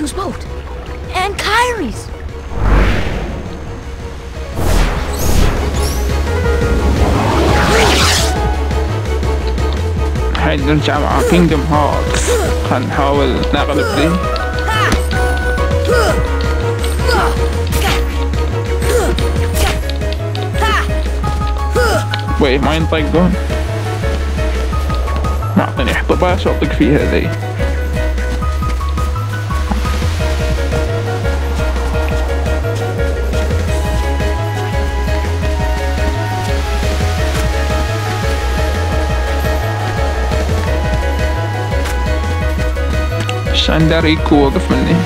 Deku's boat. And Kairi's. هاي نرجع مع كينجدم هارتس هنحاول نغلب دي وي ما ينطقون معطيني 11 واطق فيها ذي عشان ده ريكو واقف مني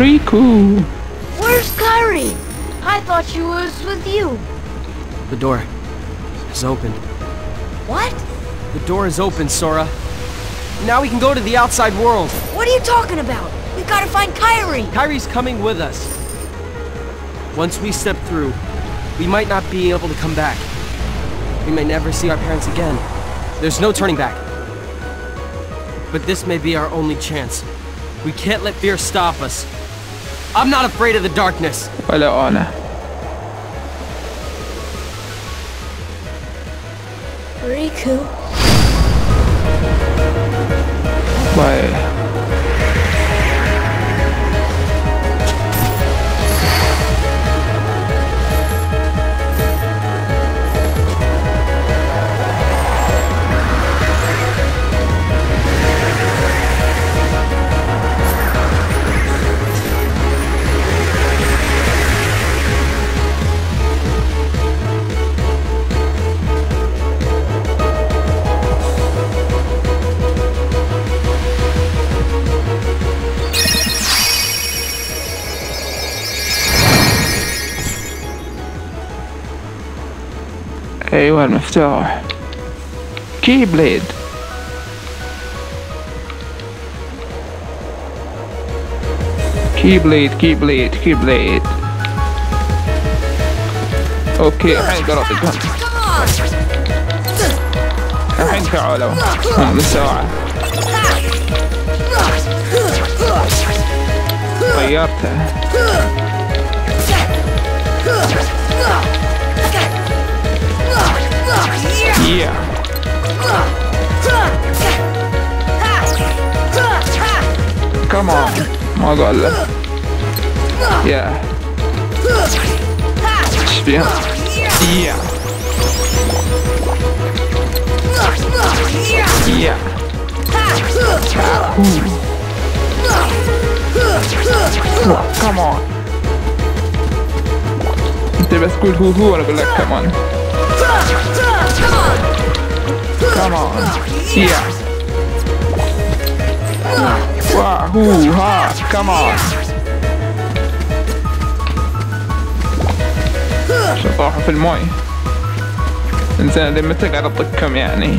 ريكو Where's Kairi? I thought she was with you. The door is open. What? The door is open, Sora. Now we can go to the outside world. What are you talking about? We gotta find Kairi. Kairi's coming with us. Once we step through, we might not be able to come back. We may never see our parents again. There's no turning back but this may be our only chance. We can't let fear stop us. I'm not afraid of the darkness. Wala ona. Riku. Why? المفتاح كي بليد كي بليد كي بليد كي بليد اوكي الحين اقدر اطقهم الحين تعالوا هم الساعة طيرته Yeah. Come on, Magolle. Yeah. Spiel. Yeah. Yeah. Come on. Det var skulle hu hu, eller come on. Come on. Yeah. Wahoo ha! Come on. في الماي. انسان لما تقعد اطقكم يعني.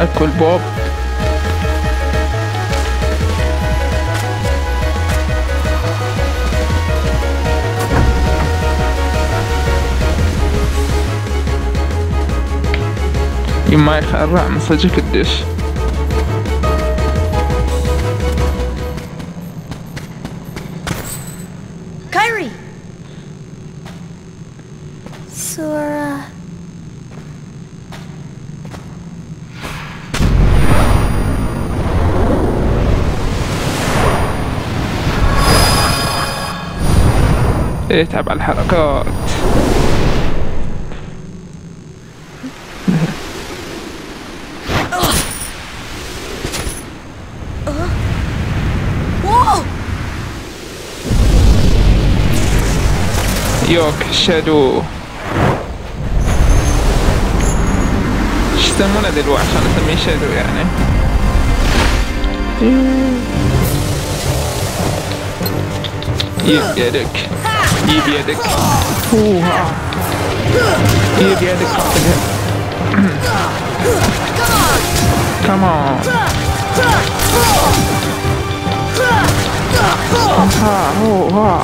أكل بوب. يما يخرع مصاجي الدش كايري! سورة. إيه، اتعب على الحركات. يوك شادو ايش يسمونه ذي الوحش انا اسميه شادو يعني يب يدك يب يدك هوها يب يدك كمان ها هو ها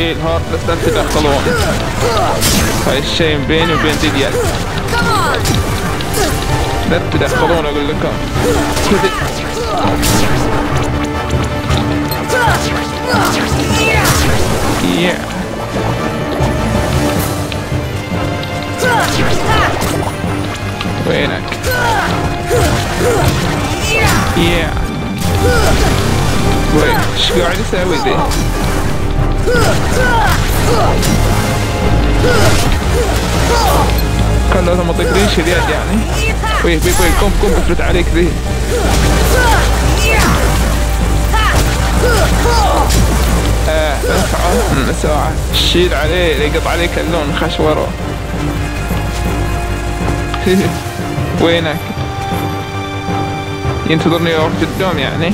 ايه الهارد بس لا تدخلون هاي الشيء بيني وبين ديديال لا تدخلون اقول لكم كذا yeah. وينك yeah. وين ايش قاعد يسوي ذي كان لازم اعطيك ريش ريال يعني. ويه بيه بيه قوم قوم افرد عليك ذي. آه من ساعة شيل عليه يقطع عليك اللون خش وراه وينك؟ ينتظرني وقت الدوم يعني.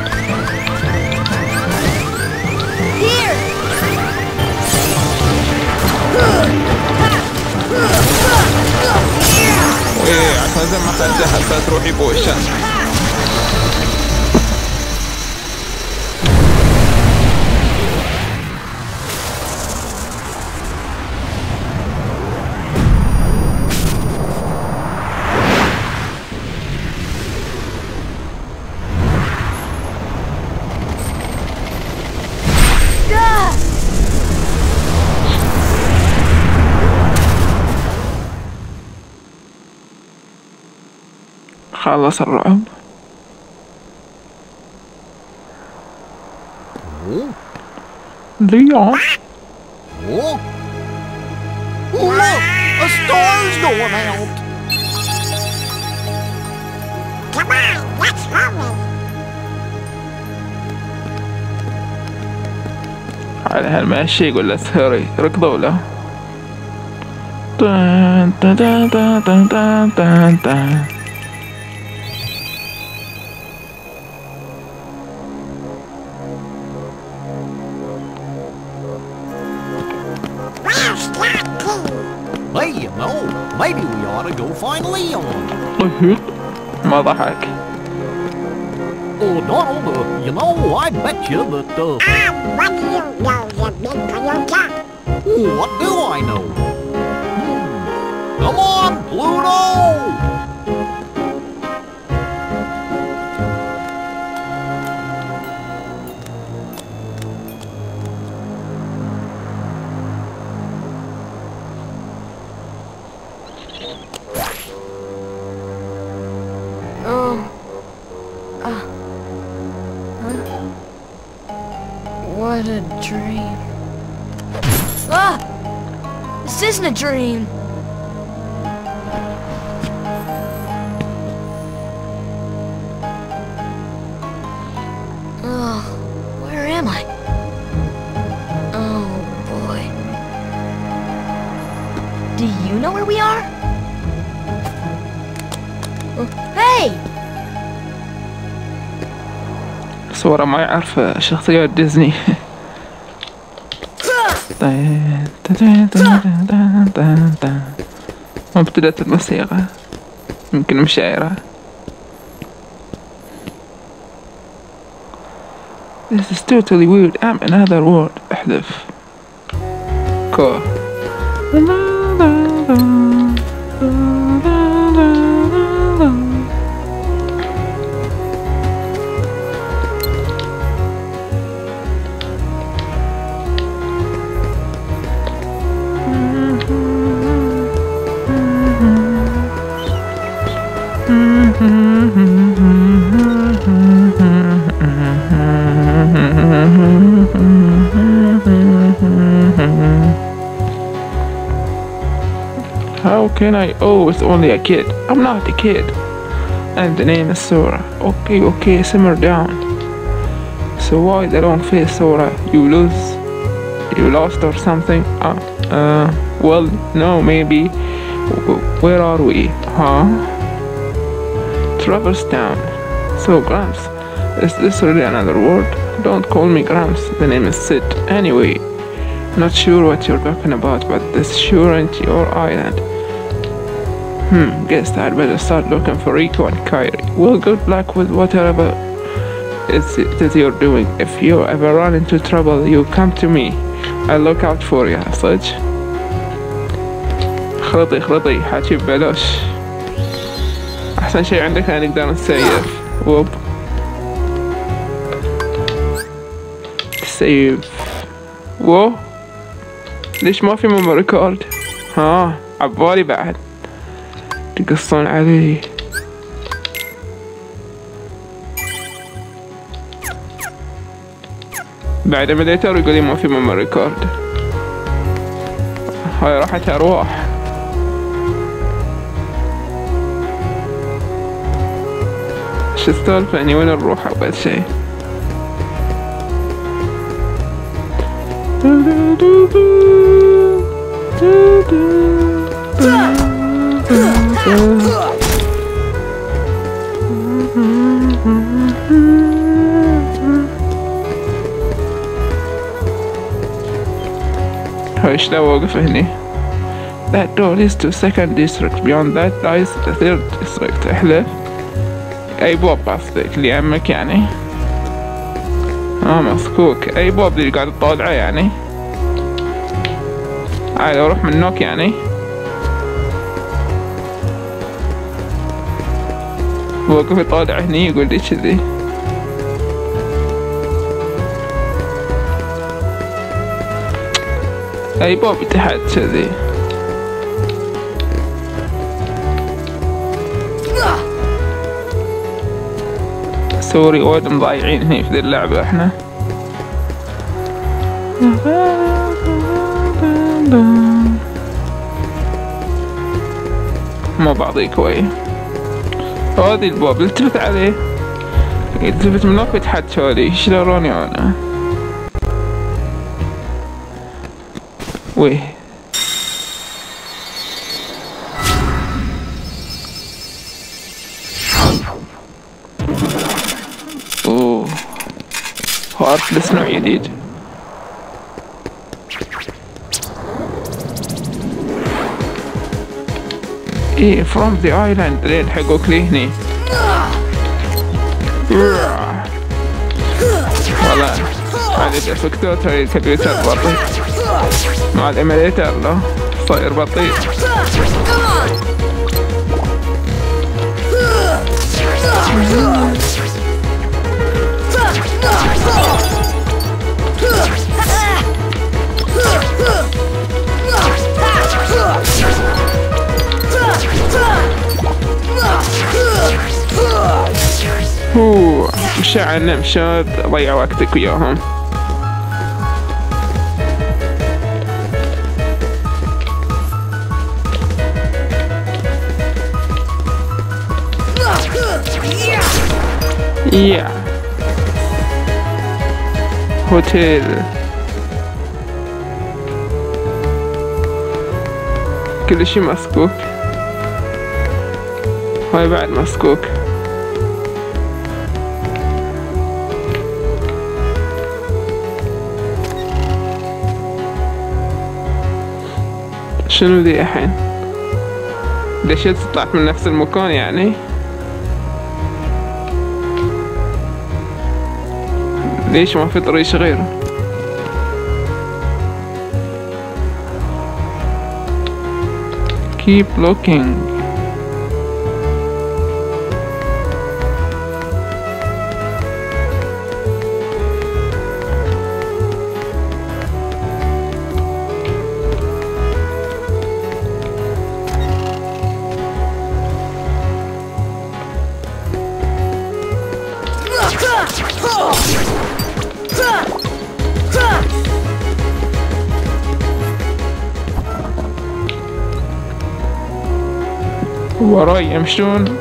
مازال ما قتلتها فتروحي بوشان تسرعهم ليون على هالماشي يقول له سوري ركضوا له. تان تان تان تان تان تان تان Mother Motherhack. Oh, Donald, uh, you know, I bet you that, uh... Ah, what do you know, you big coyote? What do dream. Oh, where am I? Oh, boy. Do you know where we are? Oh, Hey! صورة ما يعرف شخصيات ديزني ما وابتدأت الموسيقى يمكن مشاعرة This is totally weird I'm another world احذف كو cool. Can I? Oh, it's only a kid. I'm not a kid. And the name is Sora. Okay, okay, simmer down. So why the long face, Sora? You lose? You lost or something? Uh, uh, well, no, maybe. Where are we? Huh? Traverse Town. So, Gramps, is this really another word? Don't call me Gramps, the name is Cid. Anyway, not sure what you're talking about, but this sure ain't your island. Hmm, guess I'd better start looking for Riku and Kairi. Well, good luck with whatever it's that you're doing. If you ever run into trouble, you come to me. I'll look out for you, Sledge. خلطي خلطي حاجي ببلاش أحسن شي عندك نقدر نسيف وب سيف وو ليش ما في ميموري كارد ها عبالي بعد تقصون علي بعد ما ديتر يقول لي ما في ميموري كارد هاي راحت ارواح شو السالفة؟ يعني وين نروح أول شي؟ هاي إيش لو واقف هني That door is to second district. Beyond that lies the third district. احلف اي باب قصدك يمك يعني آه مسكوك اي باب اللي قاعد تطالعه يعني عادي أروح منك يعني وقف يطالع هني يقول لي كذي. أي باب تحت كذي. سوري وايد مضايعين هني في ذي اللعبة إحنا. ما بعطيك وي. هذي الباب التفت عليه. التفت من وقت حد إيش شلون أنا؟ ويه أوه. هارت لسنو جديد. إيه فروم ذا ايلاند ليه يلحقوك لي هني والله هذا الكمبيوتر بطيء. مع بطيء. مشى عنا مشى ضيع وقتك وياهم. يا هوتيل كل شي مسكوك. هاي بعد مسكوك. شنو ذي الحين؟ ليش طلعت من نفس المكان يعني؟ ليش ما في طريق غيره keep looking. وراي يمشون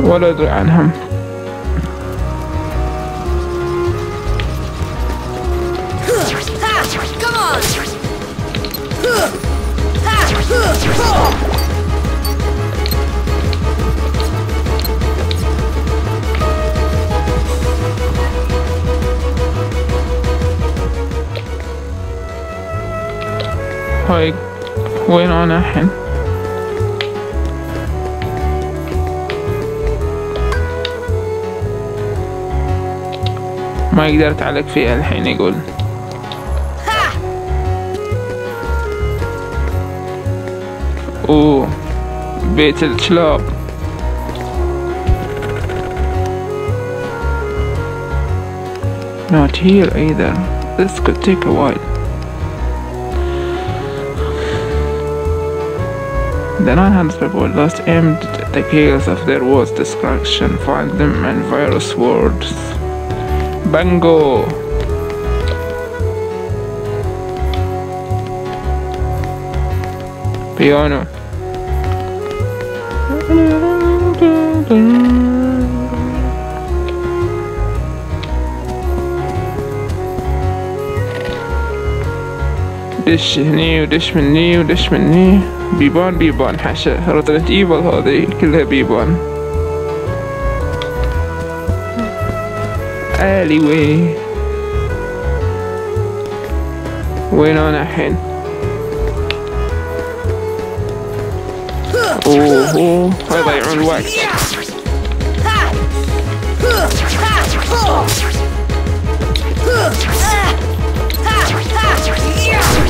ولا أدري عنهم! هاي وين أنا الحين ما يقدر يتعلق فيها الحين يقول اوه بيت الكلاب Not here either. This could take a while. The 900 people lost aimed the kills of their worst destruction. Find them and virus words. Bango! Piano. دش هني ودش مني ودش مني بيبان بيبان حشا رزنت ايفل هذه كلها بيبان آلي وي وين انا الحين اوه اوه يضيعون الوقت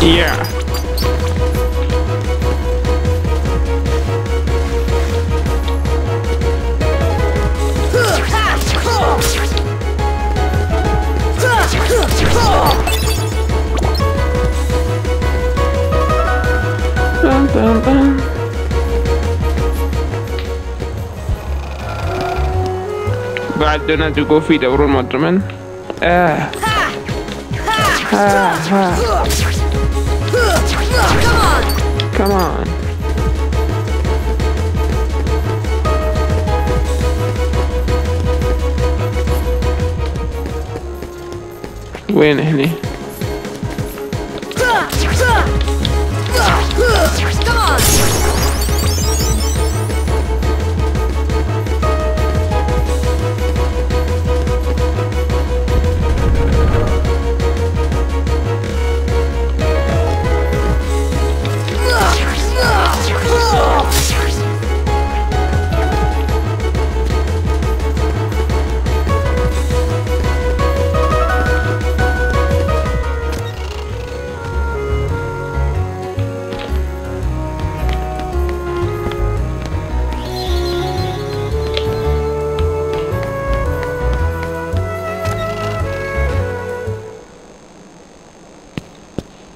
Yeah. بام بام بعد دونا جو في دور المدرمان آه. ها آه. آه. كمان وين هني؟ Come on!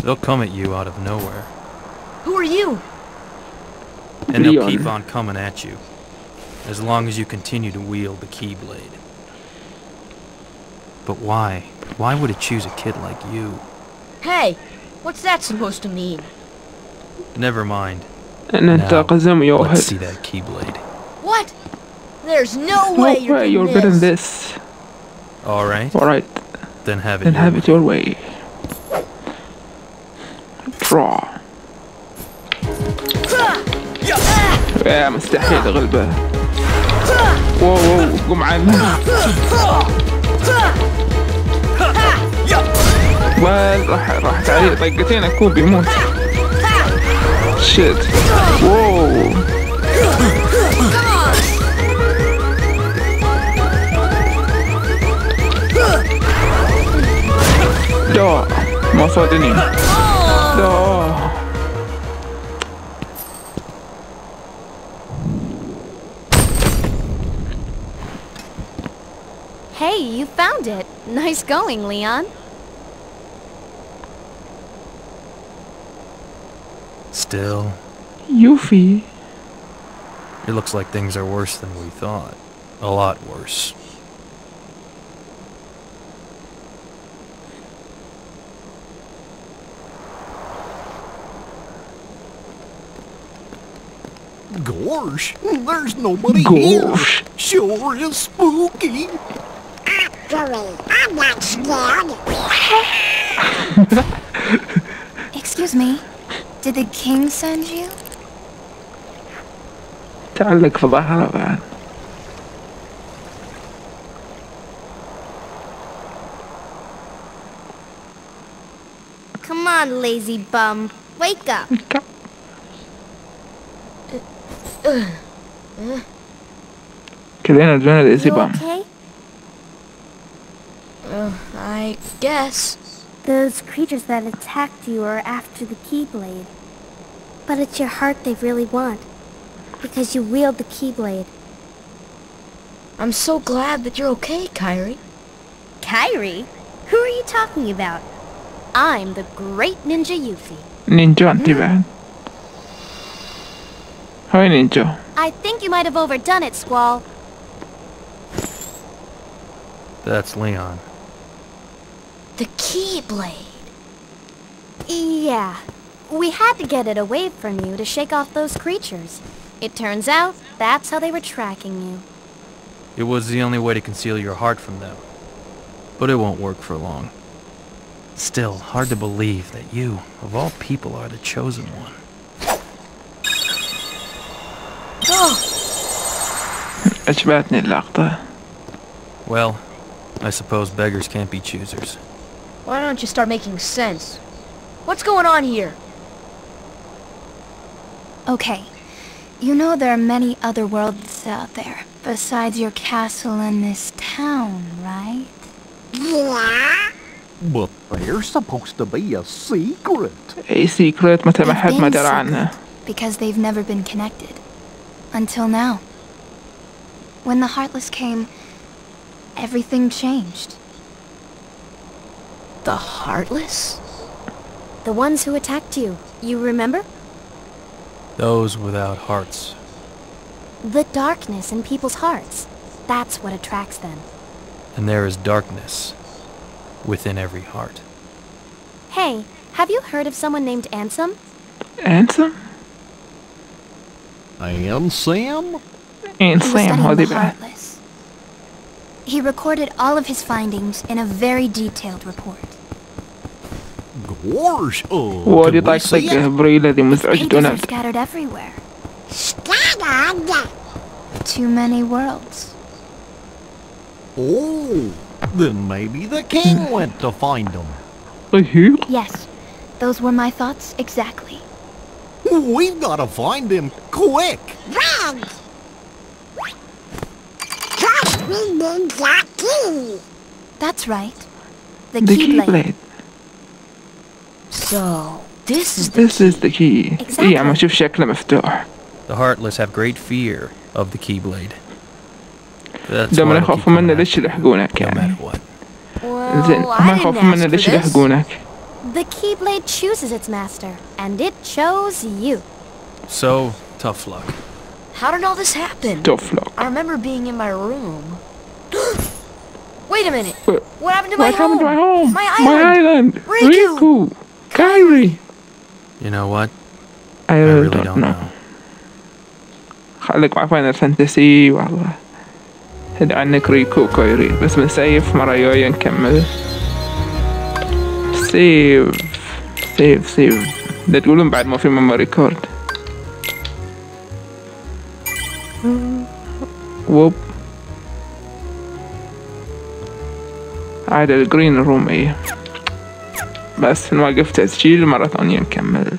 They'll come at you out of nowhere. Who are you? And they'll keep on coming at you. As long as you continue to wield the Keyblade. But why? Why would it choose a kid like you? Hey, what's that supposed to mean? Never mind. Now, let's see that Keyblade. What? There's no, no way, you're, you're, getting this. this. Alright. Alright. Then have it. Then have way. it your way. Draw. يا مستحيل غلبة. واو واو قم عنها. وال راح راحت عليه طقتين أكون بيموت. شيت. واو. لا ما صادني. Nice going, Leon. Still. Yuffie. It looks like things are worse than we thought. A lot worse. Gorsh, there's nobody Gorsh. here. Sure is spooky. Actually, I'm not scared. Excuse me. Did the king send you? تعلق في ظهرها بعد Come on, lazy bum. Wake up. كلنا جونا ليزي You بام Oh, I guess. Those creatures that attacked you are after the Keyblade. But it's your heart they really want. Because you wield the Keyblade. I'm so glad that you're okay, Kairi. Kairi? Who are you talking about? I'm the great Ninja Yuffie. Ninja, mm. diba? Hi, Ninja. I think you might have overdone it, Squall. That's Leon. The Keyblade. Yeah. We had to get it away from you to shake off those creatures. It turns out, that's how they were tracking you. It was the only way to conceal your heart from them. But it won't work for long. Still, hard to believe that you, of all people, are the chosen one. Oh! Well, I suppose beggars can't be choosers. Why don't you start making sense? What's going on here? Okay. You know there are many other worlds out there, besides your castle and this town, right? Yeah? But there's supposed to be a secret. اي سيكريت متى ما They've حد ما been درى secret عنها Because they've never been connected. Until now. When the Heartless came, everything changed. The Heartless? The ones who attacked you, you remember? Those without hearts. The darkness in people's hearts. That's what attracts them. And there is darkness within every heart. Hey, have you heard of someone named Ansem? Ansem? Ansem? Sam? Sam, how they He recorded all of his findings in a very detailed report wars. Oh, what did I click Braille? They must rush do not. Scattered everywhere. Scattered. Too many worlds. Oh, then maybe the king went to find them. Uh -huh. Yes, those were my thoughts exactly. We've got to find him quick. Run! That key. That's right. The, the keyblade. Key So, this is the This is the key Exactly. اي عم اشوف شكله مفتوح The Heartless have great fear of the Keyblade. That's لما why they يخافوا keep منا coming ليش after you, يلحقونك no يعني matter what. زين Well, ما I يخافوا didn't منا ask for ليش this. يلحقونك The Keyblade chooses its master, and it chose you. So, tough luck. How did all this happen? توف لوك I remember being in my room. Wait a minute. What- What happened to my What happened to my home? My My island. island! Riku! Riku! Kairi! You know what? I, I really don't, don't know. know. خليك معفن الفانتسي والله هد عنك ريكو كويري بس بنسيف مرة جاية نكمل سيف سيف سيف ده تقولون بعد ما في ميموري كارد ووب عاد الجرين روم ايه بس نوقف تسجيل مرة ثانية نكمل.